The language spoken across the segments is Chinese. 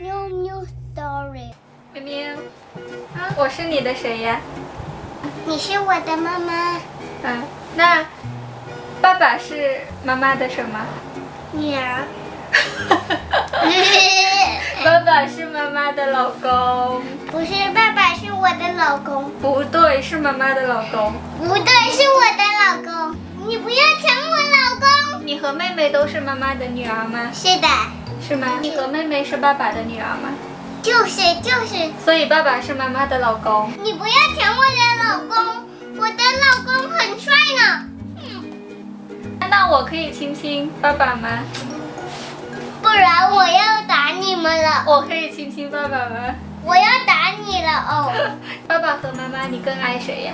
New New Story。明明，啊，我是你的谁呀？你是我的妈妈。嗯，那爸爸是妈妈的什么？女儿。爸爸是妈妈的老公。不是，爸爸是我的老公。不对，是妈妈的老公。不对，是我的老公。你不要抢我老公。你和妹妹都是妈妈的女儿吗？是的。是吗？你和妹妹是爸爸的女儿吗？就是就是。所以爸爸是妈妈的老公。你不要抢我的老公，我的老公很帅呢。那我可以亲亲爸爸吗？不然我要打你们了。我可以亲亲爸爸吗？我要打你了哦。爸爸和妈妈，你更爱谁呀？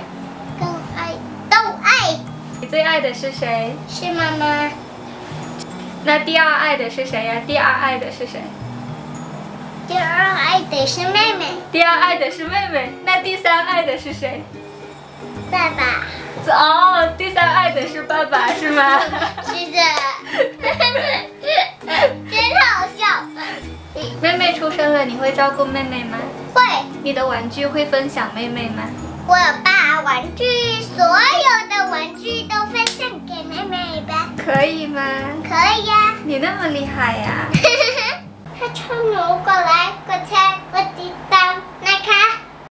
更爱，都爱。你最爱的是谁？是妈妈。那第二爱的是谁呀？第二爱的是谁？第二爱的是妹妹。第二爱的是妹妹。那第三爱的是谁？爸爸。哦，第三爱的是爸爸是吗？是的。真好笑。妹妹出生了，你会照顾妹妹吗？会。你的玩具会分享妹妹吗？我把玩具所有可以吗？可以呀。你那么厉害呀！他冲我过来。